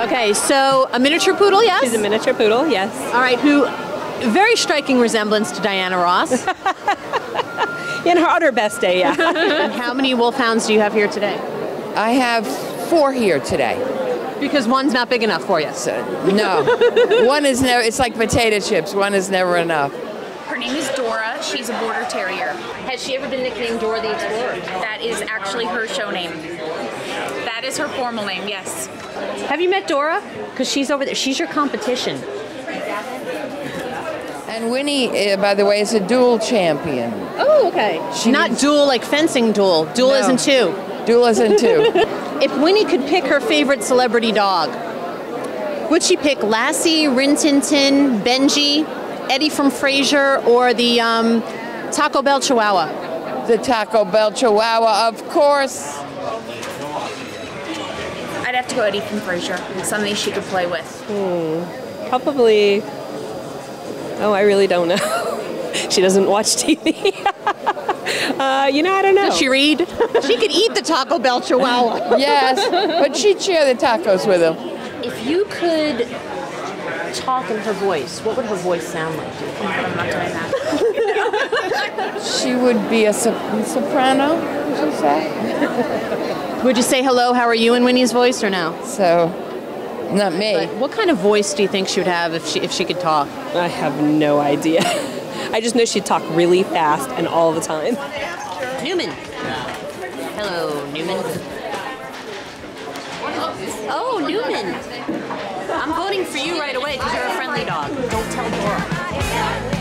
Okay, so a miniature poodle, yes? She's a miniature poodle, yes. All right, who very striking resemblance to Diana Ross. In her utter best day, yeah. and how many wolfhounds do you have here today? I have four here today. Because one's not big enough for you. So, no, one is never. It's like potato chips. One is never enough. Her name is Dora. She's a border terrier. Has she ever been nicknamed Dora the Explorer? That is actually her show name. That is her formal name, yes. Have you met Dora? Because she's over there. She's your competition. And Winnie, uh, by the way, is a dual champion. Oh, okay. She not means- dual like fencing duel. Duel No. isn't two. Dual is in two. If Winnie could pick her favorite celebrity dog, would she pick Lassie, Rin Tin Tin, Benji, Eddie from Frasier, or the um, Taco Bell Chihuahua? the Taco Bell Chihuahua, of course. I'd have to go Eddie from Frasier. Something she could play with. Probably. Oh, I really don't know. she doesn't watch TV. uh, you know, I don't know. Does she read? she could eat the Taco Bell Chihuahua. Yes, but she'd share the tacos with him. If you could talk in her voice, what would her voice sound like? do? I'm not doing that. She would be a sop- soprano, would you say? Would you say hello, how are you in Winnie's voice or no? So, not me. But what kind of voice do you think she would have if she if she could talk? I have no idea. I just know she'd talk really fast and all the time. Newman. Hello, Newman. Oh, Newman. I'm voting for you right away because you're a friendly dog. Don't tell Dora.